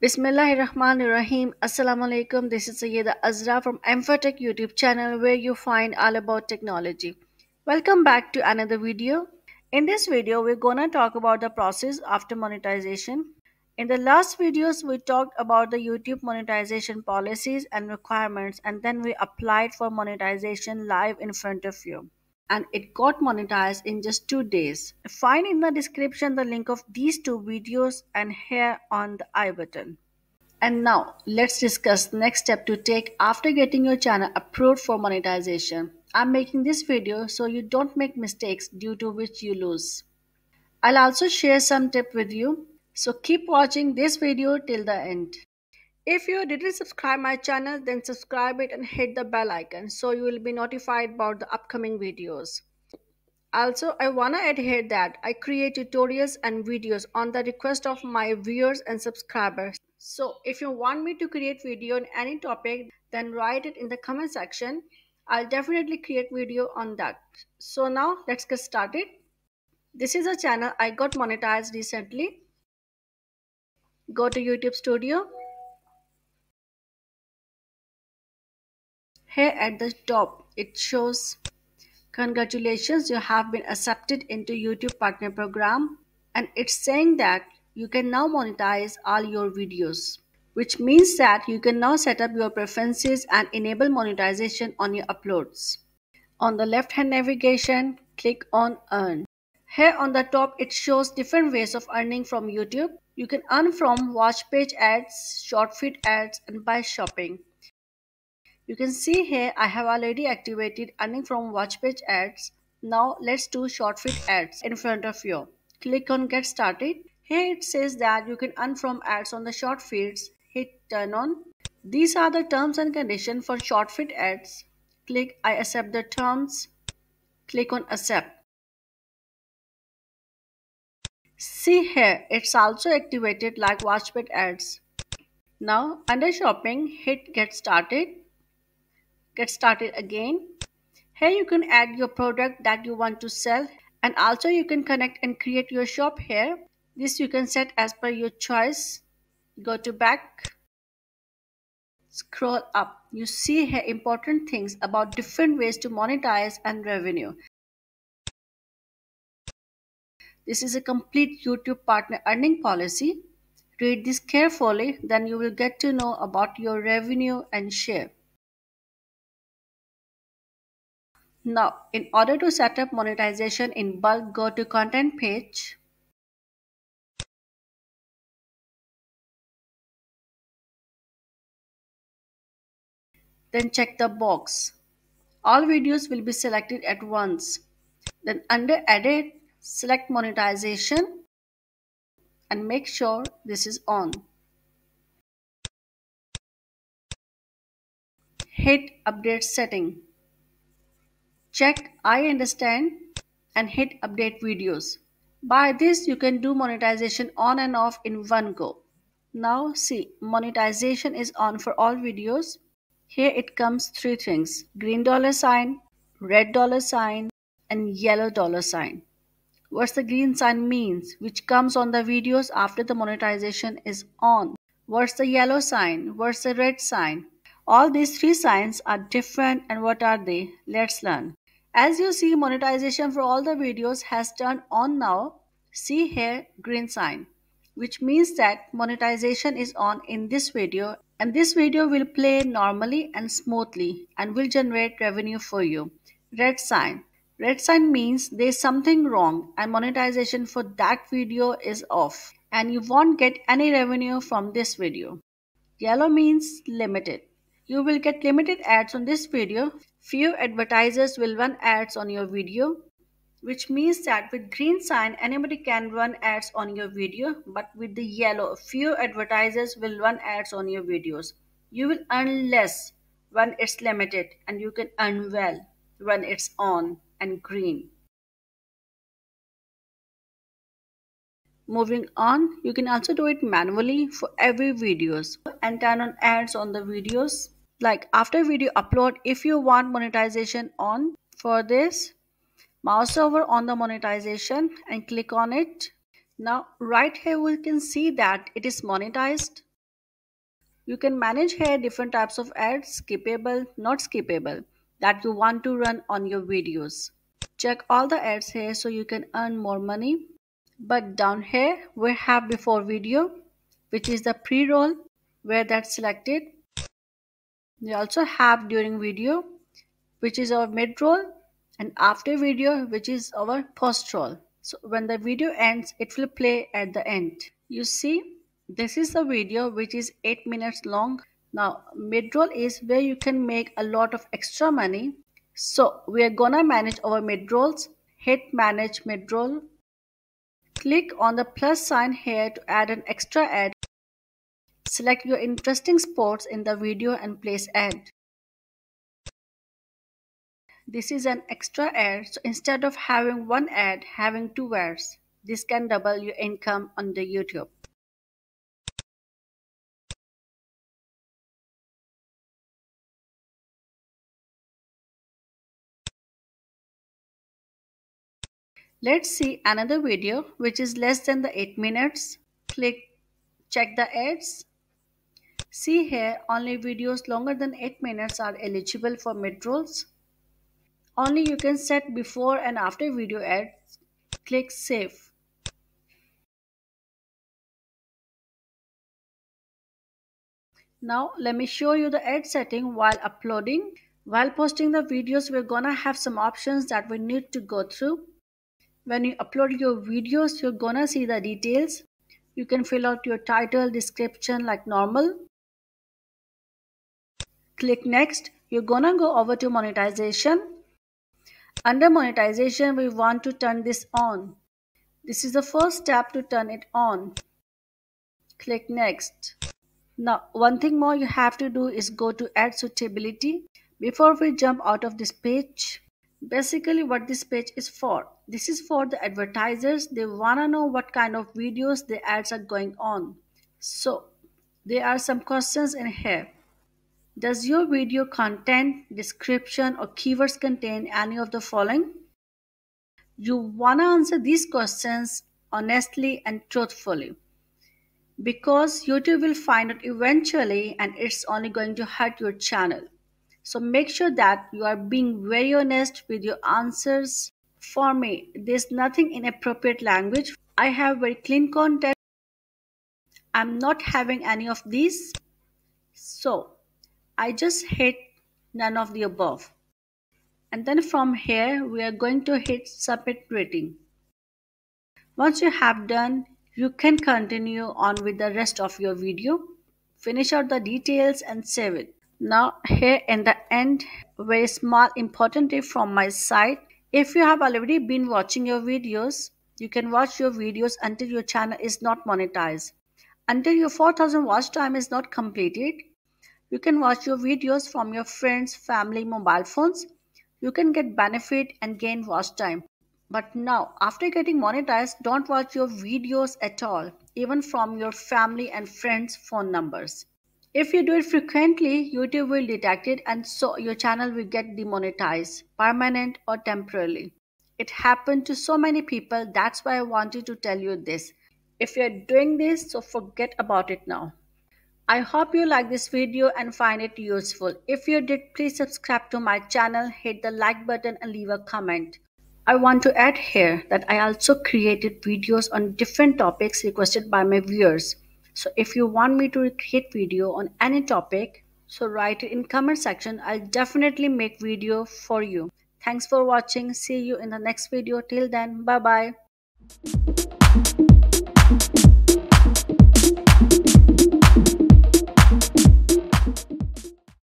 Bismillahirrahmanirrahim. Assalamu alaikum. This is Sayyida Azra from AMFAHH Tech YouTube channel where you find all about technology. Welcome back to another video. In this video, we're gonna talk about the process after monetization. In the last videos, we talked about the YouTube monetization policies and requirements and then we applied for monetization live in front of you and it got monetized in just two days. Find in the description the link of these two videos and here on the i button. And now let's discuss the next step to take after getting your channel approved for monetization. I'm making this video so you don't make mistakes due to which you lose. I'll also share some tip with you. So keep watching this video till the end. If you didn't subscribe my channel then subscribe it and hit the bell icon so you will be notified about the upcoming videos. Also, I wanna add here that I create tutorials and videos on the request of my viewers and subscribers. So if you want me to create video on any topic, then write it in the comment section. I'll definitely create video on that. So now let's get started. This is a channel I got monetized recently. Go to YouTube Studio. Here at the top, it shows Congratulations, you have been accepted into YouTube Partner Program and it's saying that you can now monetize all your videos, which means that you can now set up your preferences and enable monetization on your uploads. On the left hand navigation, click on Earn. Here on the top, it shows different ways of earning from YouTube. You can earn from watch page ads, short feed ads, and by shopping. You can see here I have already activated earning from watch page ads. Now let's do short feed ads in front of you. Click on get started. Here it says that you can earn from ads on the short feeds. Hit turn on. These are the terms and conditions for short feed ads. Click I accept the terms. Click on accept. See here, it's also activated like watch page ads. Now under shopping, hit get started get started again. Here you can add your product that you want to sell and also you can connect and create your shop here. This you can set as per your choice. Go to back. Scroll up. You see here important things about different ways to monetize and revenue. This is a complete YouTube partner earning policy. Read this carefully, then you will get to know about your revenue and share. Now, in order to set up monetization in bulk, go to content page. Then check the box. All videos will be selected at once. Then under edit, select monetization and make sure this is on. Hit update setting. Check I understand and hit update videos. By this you can do monetization on and off in one go. Now see monetization is on for all videos. Here it comes three things green dollar sign, red dollar sign and yellow dollar sign. What's the green sign means which comes on the videos after the monetization is on. What's the yellow sign? What's the red sign? All these three signs are different and what are they? Let's learn. As you see monetization for all the videos has turned on now. See here green sign which means that monetization is on in this video and this video will play normally and smoothly and will generate revenue for you. Red sign. Red sign means there's something wrong and monetization for that video is off and you won't get any revenue from this video. Yellow means limited. You will get limited ads on this video. Few advertisers will run ads on your video, which means that with green sign, anybody can run ads on your video, but with the yellow, few advertisers will run ads on your videos. You will earn less when it's limited and you can earn well when it's on and green. Moving on, you can also do it manually for every videos and turn on ads on the videos like after video upload if you want monetization on for this Mouse over on the monetization and click on it. Now right here we can see that it is monetized. You can manage here different types of ads, skippable, not skippable, that you want to run on your videos. Check all the ads here so you can earn more money. But down here we have before video, which is the pre-roll where that's selected. We also have during video, which is our mid-roll and after video, which is our post-roll. So when the video ends, it will play at the end. You see, this is the video which is 8 minutes long. Now midroll is where you can make a lot of extra money. So we are gonna manage our midrolls. Hit manage midroll. Click on the plus sign here to add an extra ad. Select your interesting sports in the video and place ad. This is an extra ad, so instead of having one ad, having two ads. This can double your income on the YouTube. Let's see another video which is less than the 8 minutes. Click check the ads. See here only videos longer than 8 minutes are eligible for mid-rolls. Only you can set before and after video ads. Click save. Now let me show you the ad setting while uploading. While posting the videos, we're gonna have some options that we need to go through. When you upload your videos, you're gonna see the details. You can fill out your title, description like normal. Click next. You're gonna go over to monetization. Under monetization, we want to turn this on. This is the first step to turn it on. Click next. Now, one thing more you have to do is go to ad suitability. Before we jump out of this page, basically what this page is for this is for the advertisers they want to know what kind of videos the ads are going on so there are some questions in here does your video content description or keywords contain any of the following you want to answer these questions honestly and truthfully because youtube will find it eventually and it's only going to hurt your channel so make sure that you are being very honest with your answers. For me, there's nothing inappropriate language. I have very clean content. I'm not having any of these. So I just hit none of the above. And then from here, we are going to hit submit rating. Once you have done, you can continue on with the rest of your video. Finish out the details and save it. Now here in the end, very small important tip from my side. If you have already been watching your videos, you can watch your videos until your channel is not monetized. Until your 4000 watch time is not completed, you can watch your videos from your friends, family, mobile phones. You can get benefit and gain watch time. But now, after getting monetized, don't watch your videos at all, even from your family and friends' phone numbers. If you do it frequently, YouTube will detect it and so your channel will get demonetized, permanent or temporarily. It happened to so many people, that's why I wanted to tell you this. If you're doing this, so forget about it now. I hope you like this video and find it useful. If you did, please subscribe to my channel, hit the like button and leave a comment. I want to add here that I also created videos on different topics requested by my viewers. So if you want me to create video on any topic, so write it in comment section. I'll definitely make video for you. Thanks for watching. See you in the next video. Till then, bye bye.